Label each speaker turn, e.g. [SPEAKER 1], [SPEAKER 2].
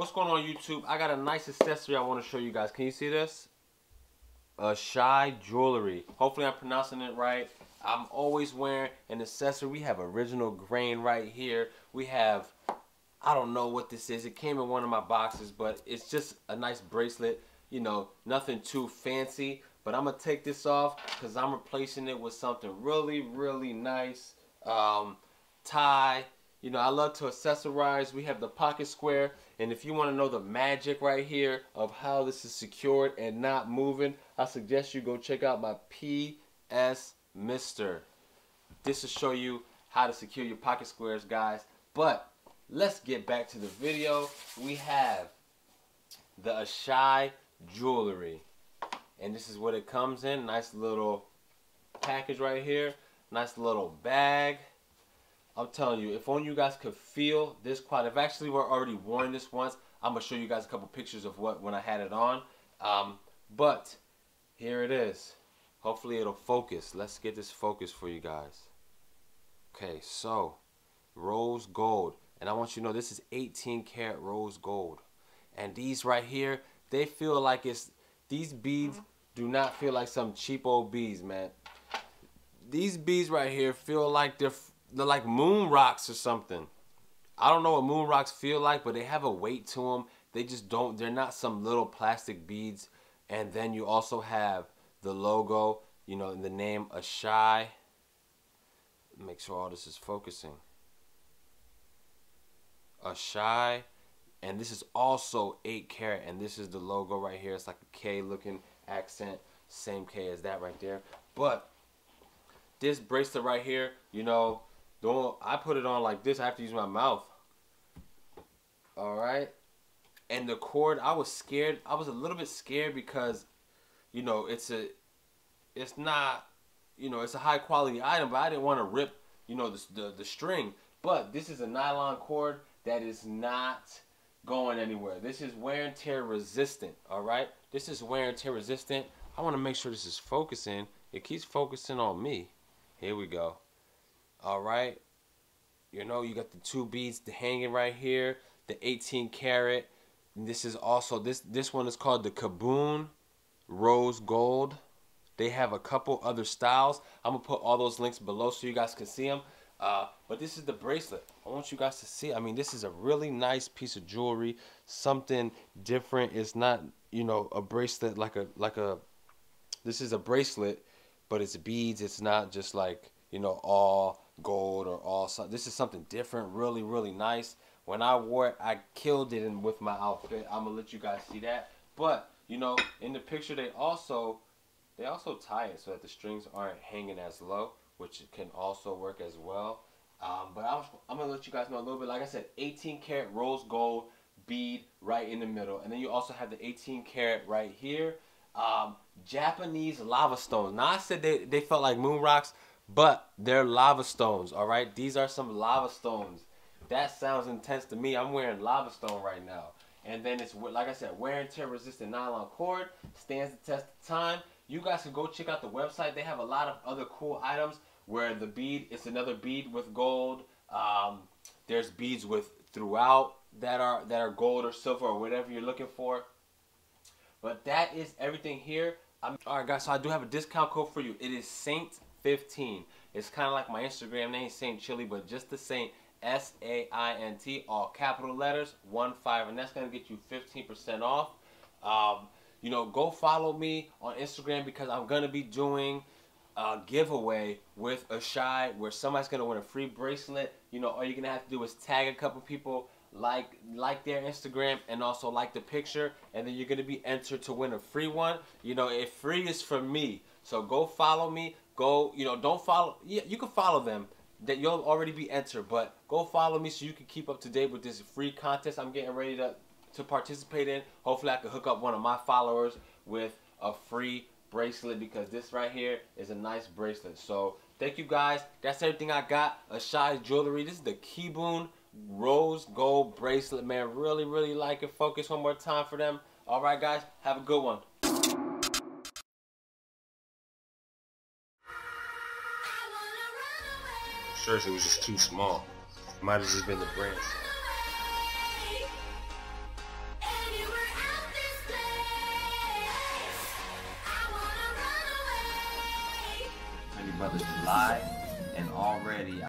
[SPEAKER 1] What's going on YouTube? I got a nice accessory I want to show you guys. Can you see this? Ashai Jewelry. Hopefully I'm pronouncing it right. I'm always wearing an accessory. We have original grain right here. We have, I don't know what this is. It came in one of my boxes, but it's just a nice bracelet. You know, nothing too fancy. But I'm going to take this off because I'm replacing it with something really, really nice. Um, tie, you know, I love to accessorize. We have the pocket square. And if you want to know the magic right here of how this is secured and not moving, I suggest you go check out my PS Mister. This will show you how to secure your pocket squares, guys. But let's get back to the video. We have the Ashai jewelry. And this is what it comes in. Nice little package right here. Nice little bag. I'm telling you, if only you guys could feel this quad. I've actually we're already worn this once, I'm gonna show you guys a couple pictures of what when I had it on. Um, but here it is. Hopefully it'll focus. Let's get this focus for you guys. Okay, so rose gold. And I want you to know this is 18 karat rose gold. And these right here, they feel like it's, these beads do not feel like some cheap old beads, man. These beads right here feel like they're they're like moon rocks or something. I don't know what moon rocks feel like, but they have a weight to them. They just don't, they're not some little plastic beads. And then you also have the logo, you know, in the name Ashai. Make sure all this is focusing. Ashai. And this is also 8 karat. And this is the logo right here. It's like a K looking accent. Same K as that right there. But this bracelet right here, you know, don't I put it on like this. I have to use my mouth. All right. And the cord, I was scared. I was a little bit scared because, you know, it's a, it's not, you know, it's a high quality item, but I didn't want to rip, you know, the, the, the string. But this is a nylon cord that is not going anywhere. This is wear and tear resistant. All right. This is wear and tear resistant. I want to make sure this is focusing. It keeps focusing on me. Here we go. All right. You know, you got the two beads the hanging right here, the 18 karat. And this is also this this one is called the Kibun Rose Gold. They have a couple other styles. I'm gonna put all those links below so you guys can see them. Uh, but this is the bracelet. I want you guys to see. I mean, this is a really nice piece of jewelry. Something different. It's not, you know, a bracelet like a like a. This is a bracelet, but it's beads. It's not just like you know all gold or all something. This is something different, really, really nice. When I wore it, I killed it in, with my outfit. I'm gonna let you guys see that. But you know, in the picture, they also they also tie it so that the strings aren't hanging as low, which can also work as well. Um, but I am gonna let you guys know a little bit. Like I said, 18 karat rose gold bead right in the middle, and then you also have the 18 karat right here. Um, Japanese lava stones. Now I said they they felt like moon rocks. But they're lava stones, all right? These are some lava stones. That sounds intense to me. I'm wearing lava stone right now. And then it's, like I said, wear and tear resistant nylon cord. Stands the test of time. You guys can go check out the website. They have a lot of other cool items where the bead, it's another bead with gold. Um, there's beads with throughout that are that are gold or silver or whatever you're looking for. But that is everything here. I'm, all right, guys. So I do have a discount code for you. It is Saint 15. It's kind of like my Instagram name, Saint Chili, but just the Saint S A I N T, all capital letters, one five, and that's gonna get you 15% off. Um, you know, go follow me on Instagram because I'm gonna be doing a giveaway with Ashai where somebody's gonna win a free bracelet. You know, all you're gonna have to do is tag a couple people, like like their Instagram, and also like the picture, and then you're gonna be entered to win a free one. You know, if free is for me, so go follow me. Go, you know, don't follow. Yeah, you can follow them. That you'll already be entered, but go follow me so you can keep up to date with this free contest I'm getting ready to to participate in. Hopefully, I can hook up one of my followers with a free bracelet because this right here is a nice bracelet. So thank you guys. That's everything I got. Ashai Jewelry. This is the Kibun Rose Gold Bracelet, man. Really, really like it. Focus one more time for them. All right, guys. Have a good one. first it was just too small. Might have just been the brand. My brother's July and already